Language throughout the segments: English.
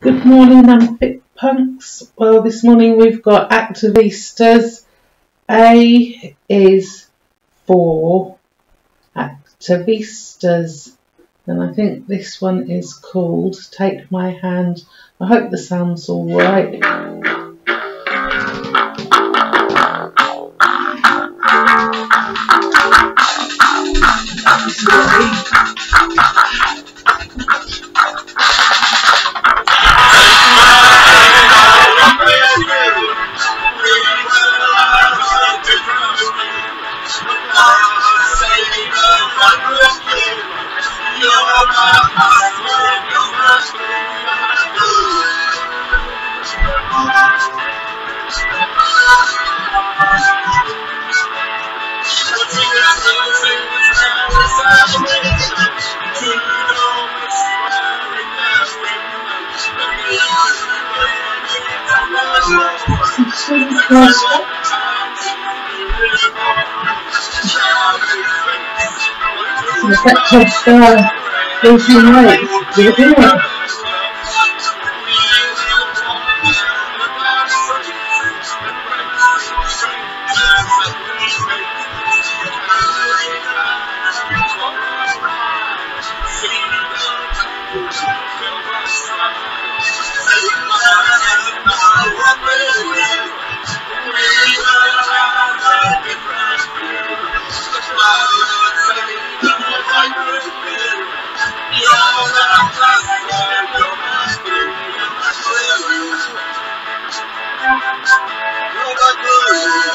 Good morning, Unfit Punks. Well, this morning we've got Activistas. A is for Activistas. And I think this one is called Take My Hand. I hope the sound's alright. Effective star, losing weight, you're doing it.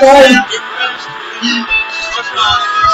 pull it. Letting it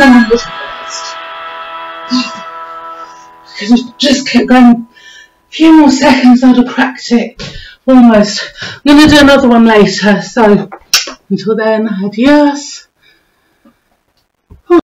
this best. Because it just kept going. A few more seconds, I'd have cracked it. Almost. I'm going to do another one later. So, until then, adios.